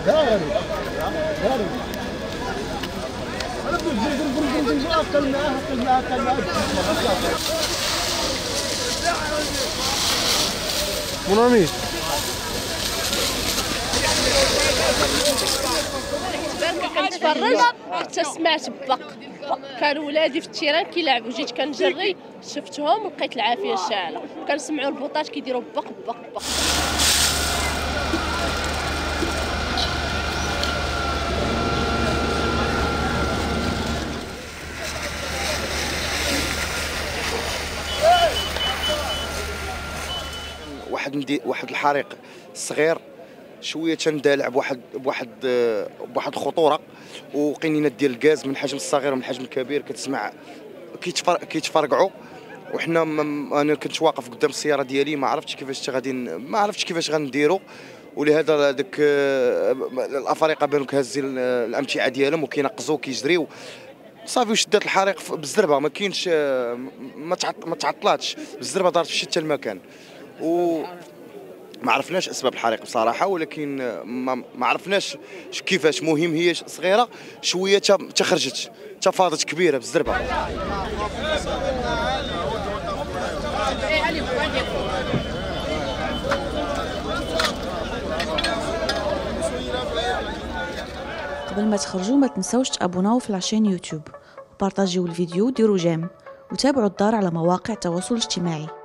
Mon حتى سمعت بق. كانوا ولادي في التيران كيلعبوا. جيت كنجري شفتهم ولقيت العافية شاعله كنسمعوا البوطات كيديروا بق بق بق. واحد واحد الحريق صغير شوية تندلع بواحد بواحد بواحد الخطوره وقنينات ديال الغاز من الحجم الصغير ومن الحجم الكبير كتسمع كيتفر- كيتفرقعوا وحنا أنا كنت واقف قدام السيارة ديالي ما عرفتش كيفاش غادي ما عرفتش كيفاش غنديروا ولهذا آه، الافارقه بانوا كهازين الأمتعة ديالهم وكينقزوا وكيجريو. صافي وشدات الحريق بالزربه ما كاينش ما تعطلاتش. بالزربه دارت في شتى المكان. و ما عرفناش أسباب الحريق بصراحة ولكن ما, ما عرفناش كيفاش مهم هي صغيرة شوية تا تا خرجت تا فاضت كبيرة بالزربه قبل ما تخرجوا ما تنسوش تابوناو في العشان يوتيوب وبارطاجيو الفيديو وديروا جيم وتابعوا الدار على مواقع التواصل الاجتماعي.